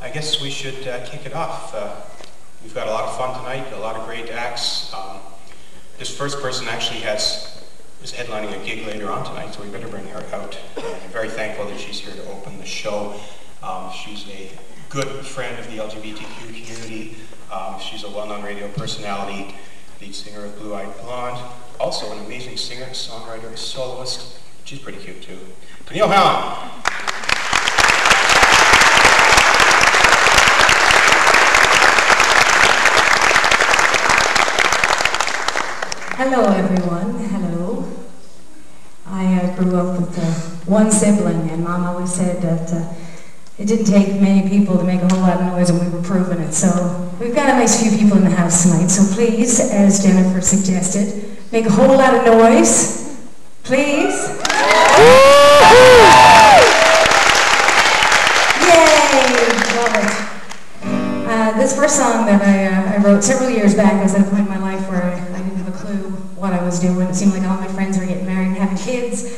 I guess we should uh, kick it off. Uh, we've got a lot of fun tonight, a lot of great acts. Um, this first person actually has is headlining a gig later on tonight, so we better bring her out. And I'm very thankful that she's here to open the show. Um, she's a good friend of the LGBTQ community. Um, she's a well-known radio personality, lead singer of Blue Eyed Blonde, also an amazing singer, songwriter, soloist. She's pretty cute too. Denielle Hann. Hello, everyone. Hello. I uh, grew up with uh, one sibling, and Mom always said that uh, it didn't take many people to make a whole lot of noise, and we were proving it. So we've got a nice few people in the house tonight. So please, as Jennifer suggested, make a whole lot of noise. Please. Uh, this first song that I, uh, I wrote several years back, I was at a point in my life where I, I didn't have a clue what I was doing. It seemed like all my friends were getting married and having kids,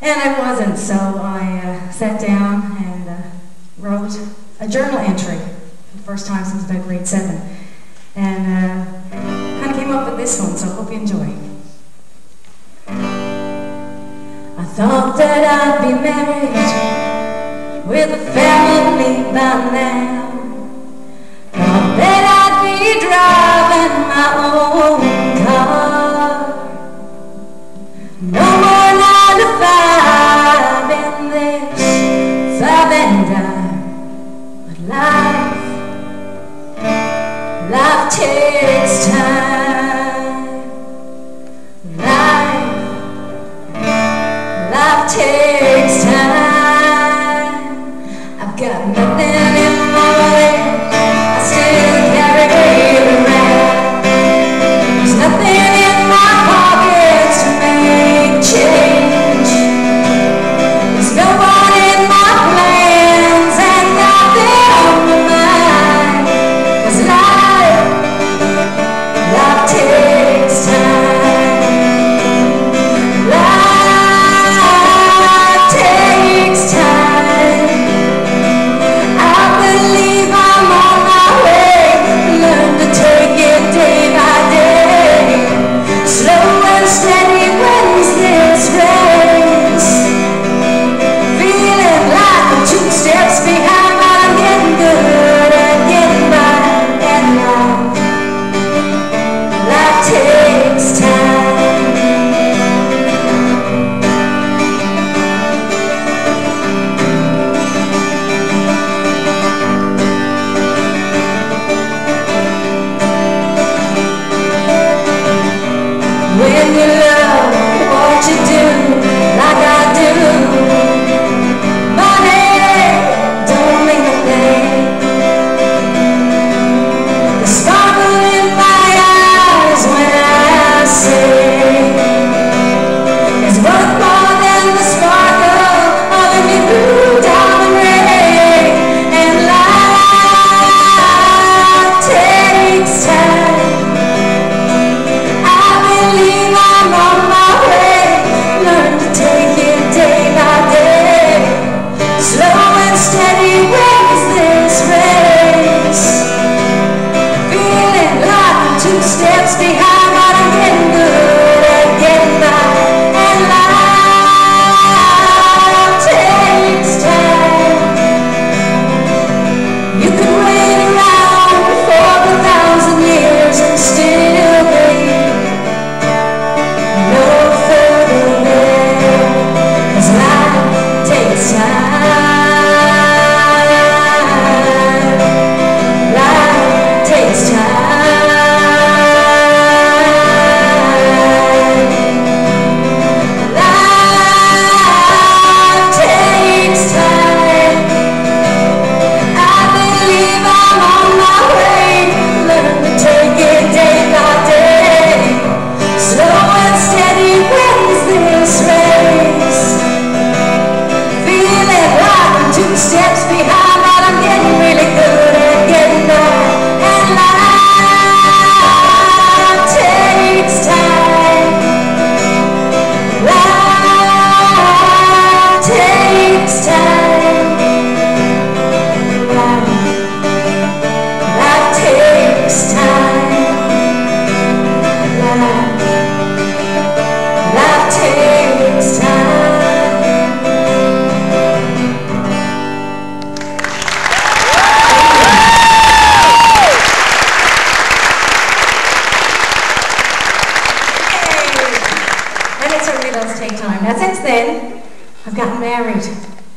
and I wasn't. So I uh, sat down and uh, wrote a journal entry for the first time since about grade seven, and uh, kind of came up with this one. So I hope you enjoy. I thought that I'd be married with a family by now. Thought that I'd be driving my own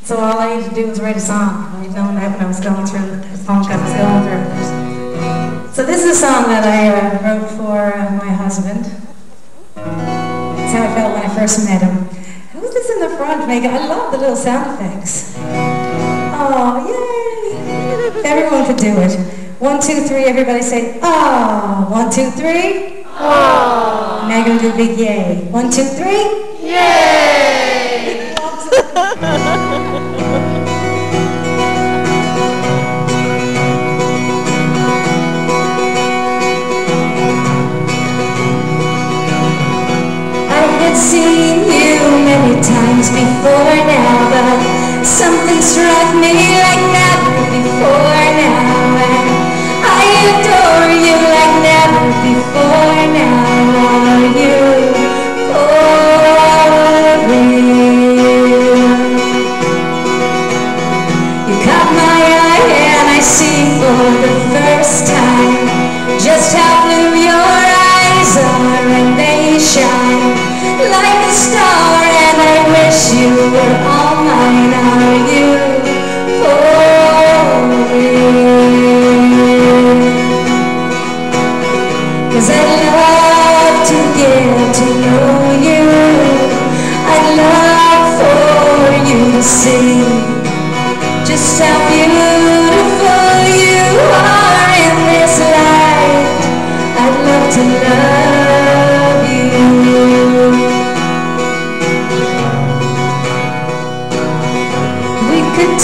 So all I need to do is write a song. I'd known that when I was going through the funk I was going through. So this is a song that I uh, wrote for uh, my husband. That's how I felt when I first met him. Who's this in the front Megan? I love the little sound effects. Oh, yay! Everyone could do it. One, two, three, everybody say, oh. One, two, three. Oh. Now you're going to do a big yay. One, two, three. Yay! Seen you many times before now, but something struck me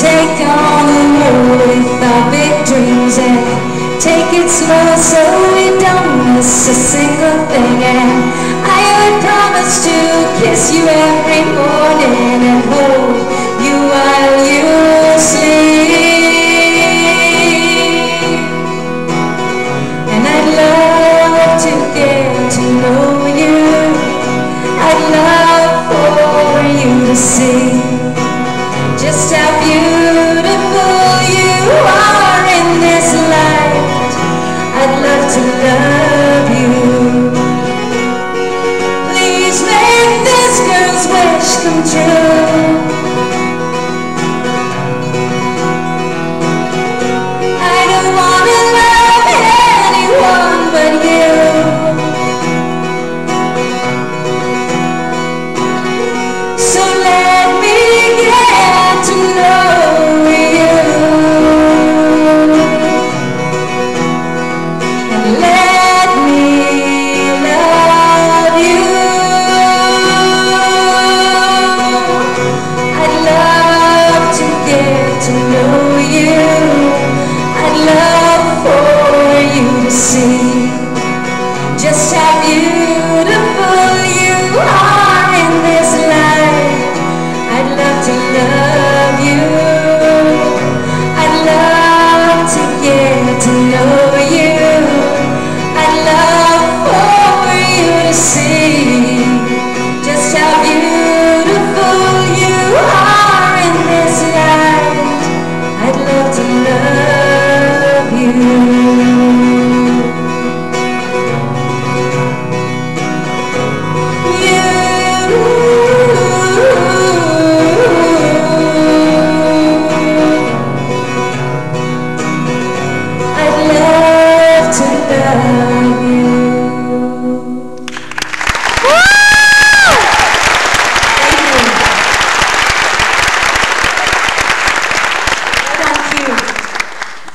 take on the world with our big dreams and take it slow so we don't miss a single thing. And I would promise to kiss you every morning and hold love you. Please make this girl's wish come true.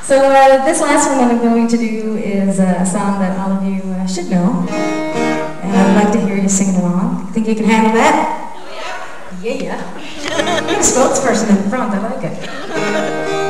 So uh, this last one that I'm going to do is uh, a song that all of you uh, should know, and I'd like to hear you sing it along. Think you can handle that? Yeah, yeah. You're a spokesperson in front. I like it.